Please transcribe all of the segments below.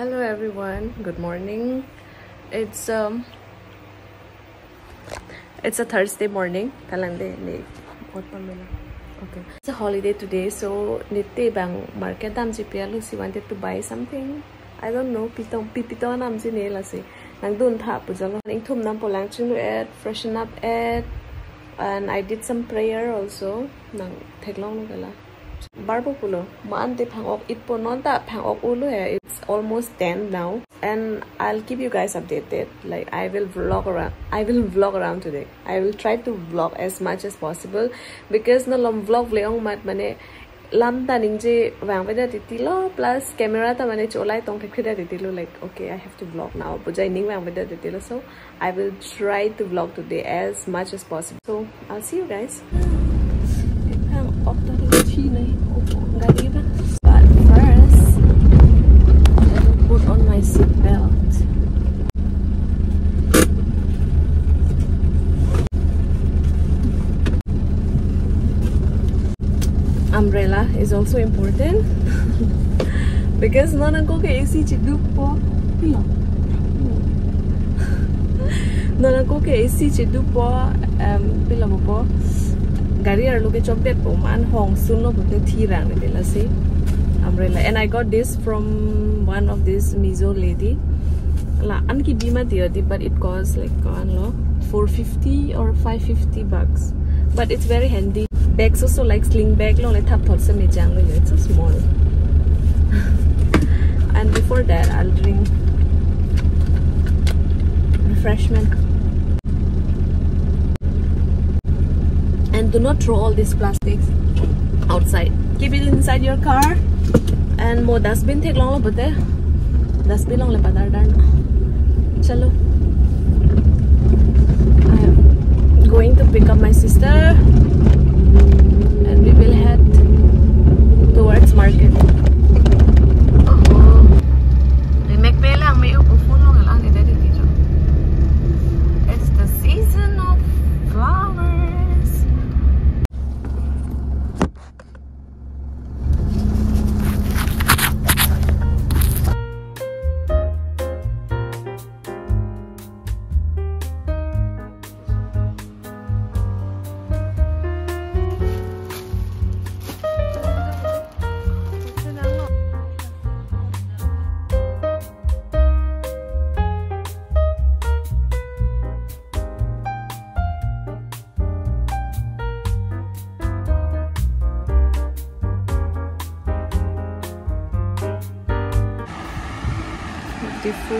hello everyone. Good morning. It's um it's a thursday morning. Okay. It's a holiday today so nitte bang market dam ji pia lucy wanted to buy something. I don't know. Pitong pipito nam ji ne la se nang dun tha pu jalo ning thum nam polang chinu at freshen up at and i did some prayer also. Nang theklong gala barbo pulo man de phang ok it ponon ta phang ok ulu hai it's almost 10 now and i'll keep you guys updated like i will vlog around i will vlog around today i will try to vlog as much as possible because no lom vlog leong mat mane lam ta ning je wang weda titilo plus camera ta mane cholai tong thek da titilo like okay i have to vlog now but i ning wang weda titilo so i will try to vlog today as much as possible so i'll see you guys Umbrella is also important. Because nana ko ke AC chiduk po pila. Nana ko ke AC chiduk po um pila po. Gari ar loke chokde po man hong sun no bote thi rang ne la se. Umbrella. And i got this from one of this mizo lady. La an ki bima diya di but it costs like an lo 450 or 550 bucks. But it's very handy bags also like sling bag lo le thap thot me jang lo it's so small. And before that i'll drink refreshment. And do not throw all these plastics outside. Keep it inside your car. And more dustbin take long but there dustbin long le padar dan chalo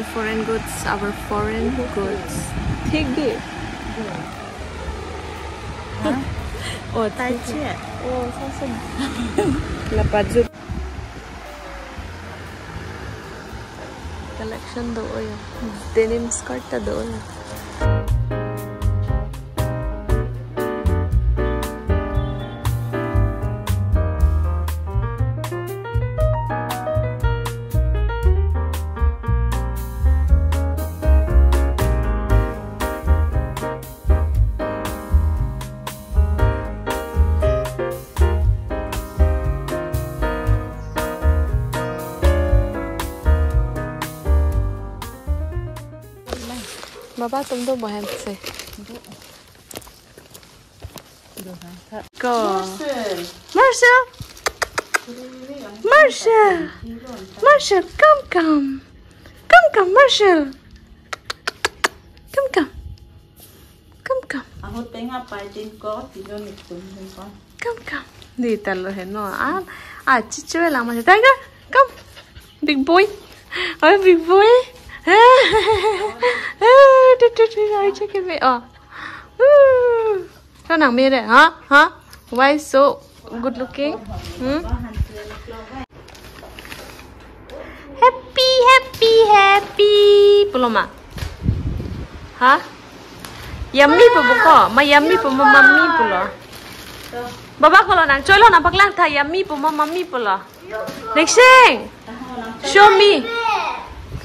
beautiful foreign goods, our foreign goods. Take it. Oh, tai chi. Oh, so so. Lapad Collection doon. Denim skirt ta doon. mà ba tung đâu mà hèm xì go Marshall. Marshall. Marshall. Come come. Come come Marshall. Come come. Come come. À hốt bé ngáp bài có thì nó nịch tuần lên con come come. Đi tao lo hết nó. À à chị chơi làm mà thấy cái come. Big boy. Ơi big boy ai check it oh sao nàng mê đấy hả hả why so good looking hmm? happy happy happy belum ah hả yummy pa boko ma yummy pa ma mummy pulo baba kalau nang cholo nampak lang tha yummy pa ma mummy pulo next thing show me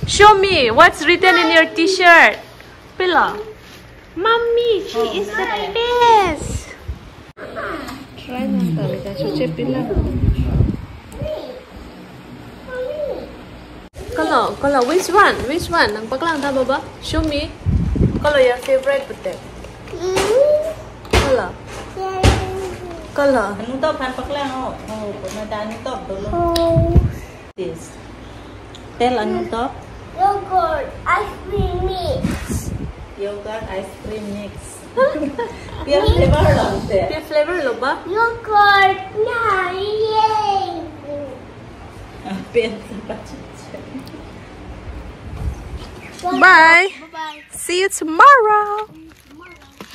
Show me what's written in your t-shirt. Pila. Mommy, she oh, is the best. Try na talaga. So, Pila. Color, color. Which one? Which one? Nang paklang ta baba? Show me. Color your favorite putte. Color. Color. Anu top kan paklang oh. Oh, pemada anu top dulu. Oh. This. Tell anu top Yogurt, ice cream mix. Yogurt ice cream mix. Biar flavor dong teh. Your flavor lo ba? Yogurt, nah, yay. Biar cepat Bye. Bye-bye. See you tomorrow.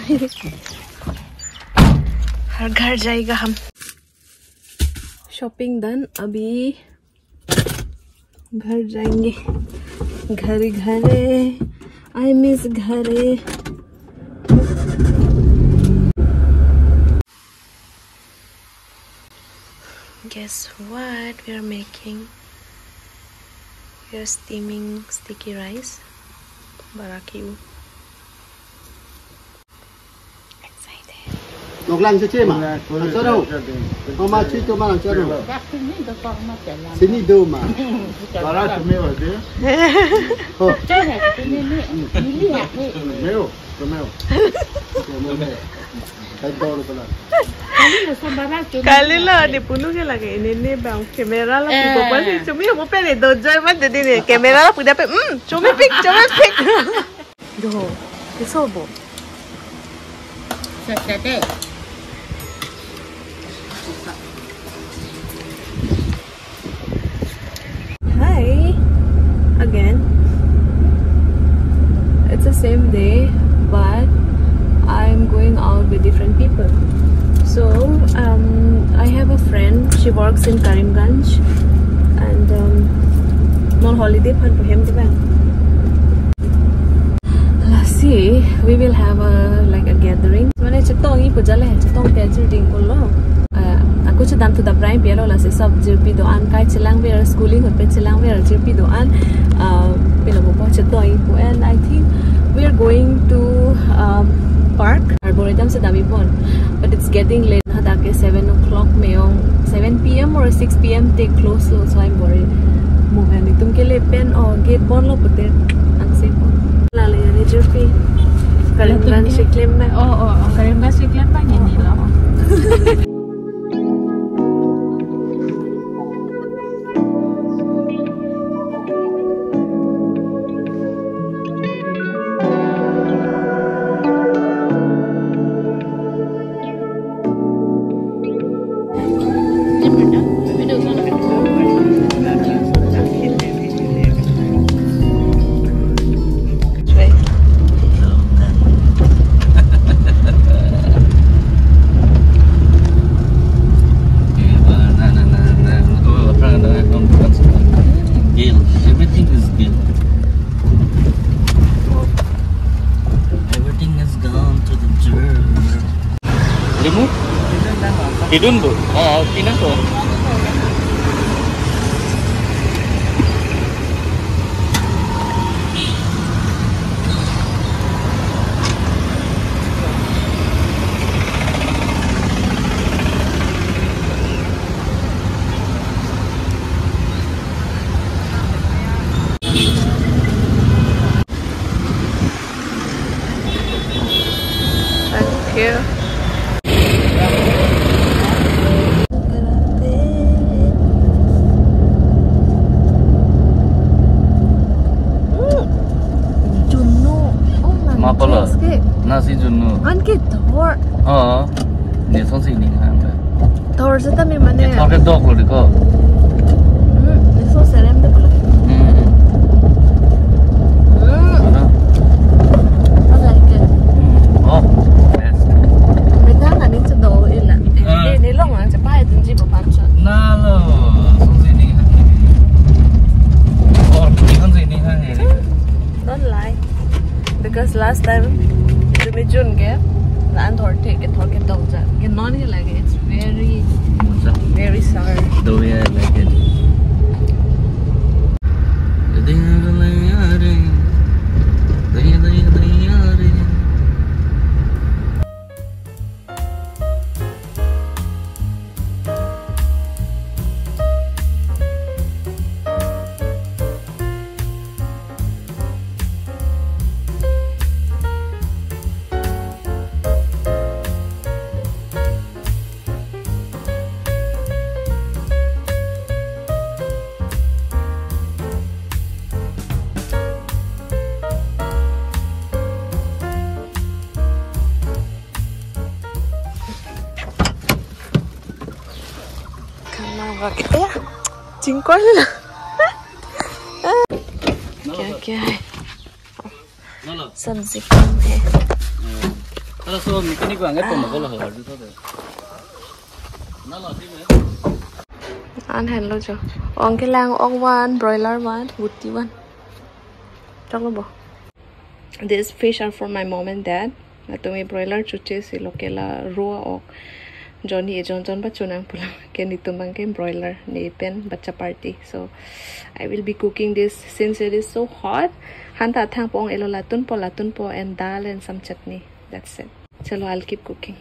हर घर जाएगा हम shopping done अभी घर जाएंगे घर घरे I miss घरे guess what we are making we are steaming sticky rice barbecue Ngọc Lan cho chê mà? Làm cho đâu? Ông mà chơi cho mà làm cho đâu? Xin đi đâu. mà? Bà ra cho mèo hả chứ. Chơi này cho mèo Mèo Cho mèo Cho mèo Kalila di punu ke lagi ini ni bang kamera lah pun kau pasti cumi aku pilih dojo macam jadi ni kamera lah pun dapat hmm cumi pick cumi pick. Yo, itu apa? Sedap. Same day but I'm going out with different people. So um, I have a friend. She works in Karimganj and um, on holiday for him let's see. We will have a like a gathering. mana chetong i pujale chetong gathering kollo aku chedam tu da prime pialo la se sab jirpi do an kai chilang schooling hot pe and i think going to um, park. Arboretum se dami pon but it's getting late. Hada ke 7 o'clock mayong 7 pm or 6 pm take close so, so i'm worried. Mo hani tum ke le pen or gate bon lo puter ang se po. La le ni jirpi kalimban se claim me Oh oh, oh, kalian masih kalian banyak ibu? Hidun tuh. Oh, pindah tuh. Mapala. Nasi junnu. An ki thor. Oh, ni song si ning hang ba. Thor sa ta mi mane. Ni thor ke dog lo ko. và cái chính quá luôn. Kìa kìa sân dịch không thế ờ, là xô mình cái này quảng cái cùng một cái là hở thôi nó là cái này ăn hẹn luôn chứ ông cái lang ông van broiler van bút tí van. Chắc luôn bỏ these fish are for my mom and dad. Là tôi broiler chút chứ xí lo cái là rua hoặc Johnny e John John bachunang pula ke ni tumang ke broiler ni pen bacha party. So I will be cooking this since it is so hot. Han ta thang pong elo latun po latun po and dal and some chutney. That's it. Chalo I'll keep cooking